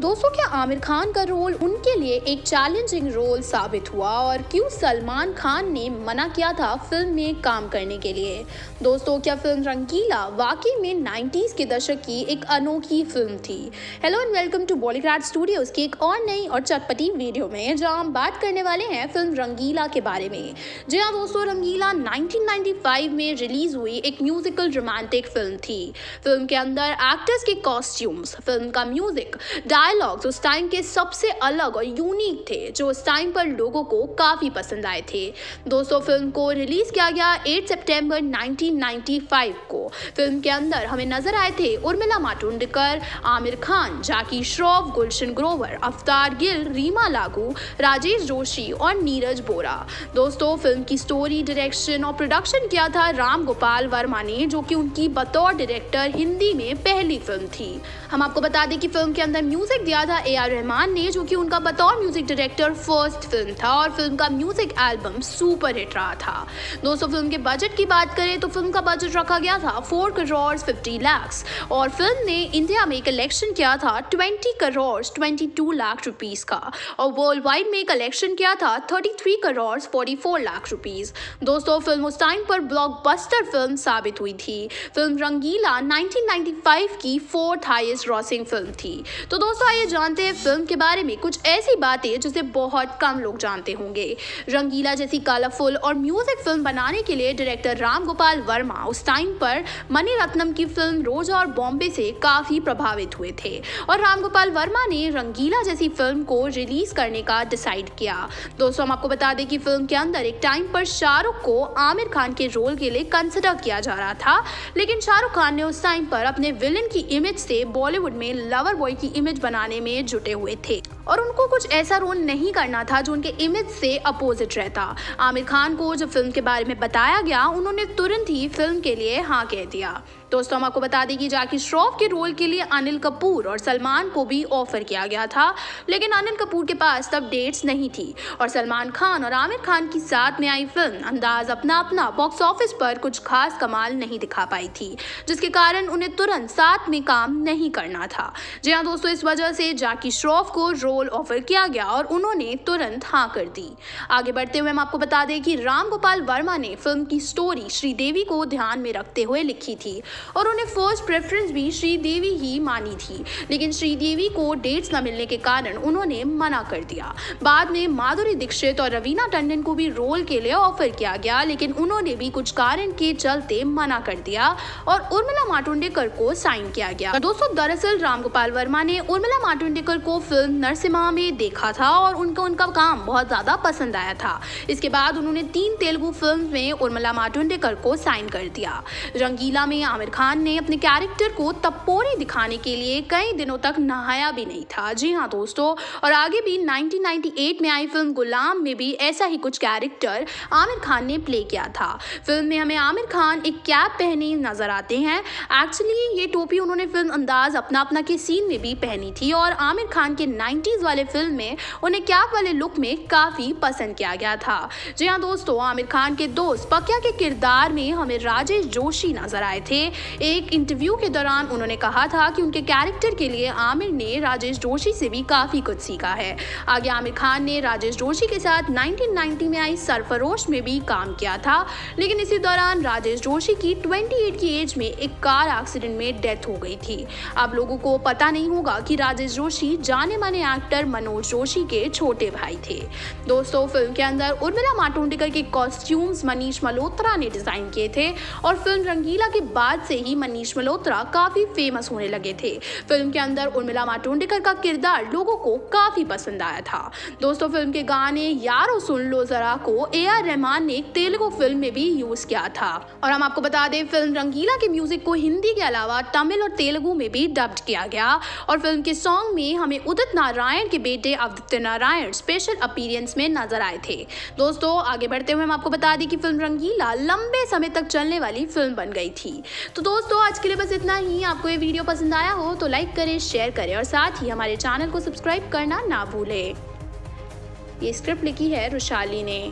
दोस्तों, क्या आमिर खान का रोल उनके लिए एक चैलेंजिंग रोल साबित हुआ? और क्यों सलमान खान ने मना किया था फ़िल्म में काम करने के लिए? दोस्तों, क्या फ़िल्म रंगीला वाकई में 90s के दशक की एक अनोखी फ़िल्म थी? Hello and welcome to Bollygrad studios की एक और नई और चटपटी वीडियो में, जहाँ हम बात करने वाले हैं फ़िल्म रंगीला के बारे में। जी हाँ दोस्तों, रंगीला 1995 में रिलीज़ हुई एक म्यूजिकल रोमांटिक फ़िल्म थी। फ़िल्म के अंदर एक्टर्स के कॉस्ट्यूम्स फ़िल्म का म्यूज़िक डायलॉग्स उस टाइम के सबसे अलग और यूनिक थे, जो उस टाइम पर लोगों को काफ़ी पसंद आए थे। दोस्तों फ़िल्म को रिलीज़ किया गया 8 सितंबर 1995 को। फ़िल्म के अंदर हमें नज़र आए थे उर्मिला माटुंडकर, आमिर खान, जाकी श्रॉफ, गुलशन ग्रोवर, अवतार गिल, रीमा लागू, राजेश जोशी और नीरज बोरा। दोस्तों फ़िल्म की स्टोरी डायरेक्शन और प्रोडक्शन किया था राम गोपाल वर्मा ने, जो कि उनकी बतौर डायरेक्टर हिंदी में पहली फ़िल्म थी। हम आपको बता दें कि फ़िल्म के अंदर म्यूज़िक म्यूज़िक दिया था ए आर रहमान ने, जो कि उनका बतौर म्यूज़िक डायरेक्टर फ़र्स्ट फ़िल्म था और फ़िल्म का म्यूज़िक एल्बम सुपर हिट रहा था। दोस्तों फ़िल्म के बजट की बात करें तो फ़िल्म का बजट रखा गया था फोर करोड़ फिफ्टी लैक्स और फ़िल्म ने इंडिया में कलेक्शन किया था twenty crore twenty two lakh rupees का और वर्ल्ड वाइड में कलेक्शन किया था thirty three crore forty four lakh rupees दोस्तों फ़िल्म उस टाइम पर ब्लॉकबस्टर फ़िल्म साबित हुई थी। फ़िल्म रंगीला 1995 की फोर्थ हाईएस्ट ग्रॉसिंग फ़िल्म थी। तो दोस्तों आइए जानते हैं फ़िल्म के बारे में कुछ ऐसी बातें जिसे बहुत कम लोग जानते होंगे। रंगीला जैसी कलरफुल और म्यूज़िक फ़िल्म बनाने के लिए डायरेक्टर राम गोपाल वर्मा उस टाइम पर मनी रत्नम की फ़िल्म रोजा और बॉम्बे से काफ़ी प्रभावित हुए थे और राम गोपाल वर्मा ने रंगीला जैसी फ़िल्म को रिलीज़ करने का डिसाइड किया। दोस्तों, हम आपको बता दें कि फ़िल्म के अंदर एक टाइम पर शाहरुख को आमिर खान के रोल के लिए कंसिडर किया जा रहा था, लेकिन शाहरुख खान ने उस टाइम पर अपने विलन की इमेज से बॉलीवुड में लवर बॉय की इमेज बनाने में जुटे हुए थे और उनको कुछ ऐसा रोल नहीं करना था जो उनके इमेज से अपोजिट रहता। आमिर खान को जब फ़िल्म के बारे में बताया गया, उन्होंने तुरंत ही फ़िल्म के लिए हाँ कह दिया। दोस्तों हम आपको बता दें कि जाकी श्रॉफ के रोल के लिए अनिल कपूर और सलमान को भी ऑफ़र किया गया था, लेकिन अनिल कपूर के पास तब डेट्स नहीं थी। और सलमान खान और आमिर खान की साथ में आई फ़िल्म अंदाज अपना अपना बॉक्स ऑफ़िस पर कुछ खास कमाल नहीं दिखा पाई थी, जिसके कारण उन्हें तुरंत साथ में काम नहीं करना था। जी हाँ दोस्तों, इस वजह से जाकी श्रॉफ को रोल ऑफ़र किया गया और उन्होंने तुरंत हाँ कर दी। आगे बढ़ते हुए हम आपको बता दें कि राम गोपाल वर्मा ने फ़िल्म की स्टोरी श्रीदेवी को ध्यान में रखते हुए लिखी थी और उन्हें फ़र्स्ट प्रेफरेंस भी श्रीदेवी ही मानी थी। लेकिन श्रीदेवी को डेट्स न मिलने के कारण उन्होंने मना कर दिया। बाद में माधुरी दीक्षित और रवीना टंडन को भी रोल के लिए ऑफ़र किया गया, लेकिन उन्होंने भी कुछ कारण के चलते मना कर दिया और उर्मिला माटुंडेकर को साइन किया गया। दोस्तों, दरअसल रामगोपाल वर्मा ने उर्मिला माटुंडेकर को फ़िल्म नरसिम्हा में देखा था और उनको उनका काम बहुत ज़्यादा पसंद आया था। इसके बाद उन्होंने तीन तेलुगु फ़िल्म में उर्मिला माटुंडेकर को साइन कर दिया। रंगीला में आमिर खान ने अपने कैरेक्टर को तपोरी दिखाने के लिए कई दिनों तक नहाया भी नहीं था। जी हाँ दोस्तों, और आगे भी 1998 में आई फ़िल्म गुलाम में भी ऐसा ही कुछ कैरेक्टर आमिर खान ने प्ले किया था। फ़िल्म में हमें आमिर खान एक कैप पहने नज़र आते हैं। एक्चुअली ये टोपी उन्होंने फ़िल्म अंदाज अपना अपना के सीन में भी पहनी थी। और आमिर खान के नाइन्टीज वाले फ़िल्म में उन्हें कैप वाले लुक में काफ़ी पसंद किया गया था। जी हाँ दोस्तों, आमिर खान के दोस्त पकिया के किरदार में हमें राजेश जोशी नज़र आए थे। एक इंटरव्यू के दौरान उन्होंने कहा था कि उनके कैरेक्टर के लिए आमिर ने राजेश जोशी से भी काफ़ी कुछ सीखा है। आगे आमिर खान ने राजेश जोशी के साथ 1990 में आई सरफरोश में भी काम किया था। लेकिन इसी दौरान राजेश जोशी की 28 की एज में एक कार एक्सीडेंट में डेथ हो गई थी। अब लोगों को पता नहीं होगा कि राजेश जोशी, जाने माने एक्टर मनोज जोशी के छोटे भाई थे। दोस्तों फ़िल्म के अंदर उर्मिला माटोंडकर के कॉस्ट्यूम्स मनीष मल्होत्रा ने डिज़ाइन किए थे और फ़िल्म रंगीला के बाद से ही मनीष मल्होत्रा काफ़ी फ़ेमस होने लगे थे। फ़िल्म के अंदर उर्मिला माटोंडेकर का किरदार लोगों को काफ़ी पसंद आया था। दोस्तों फ़िल्म के गाने यारो सुन लो जरा को ए आर रहमान ने तेलुगु फ़िल्म में भी यूज़ किया था। और हम आपको बता दें फ़िल्म रंगीला के म्यूज़िक को हिंदी के अलावा तमिल और तेलुगु में भी डब्ड किया गया। और फ़िल्म के सॉन्ग में हमें उदित नारायण के बेटे आदित्य नारायण स्पेशल अपीरियंस में नज़र आए थे। दोस्तों, आगे बढ़ते हुए हम आपको बता दें कि फ़िल्म रंगीला लंबे समय तक चलने वाली फ़िल्म बन गई थी। तो दोस्तों, आज के लिए बस इतना ही। आपको ये वीडियो पसंद आया हो तो लाइक करें शेयर करें और साथ ही हमारे चैनल को सब्सक्राइब करना ना भूलें। ये स्क्रिप्ट लिखी है रुशाली ने।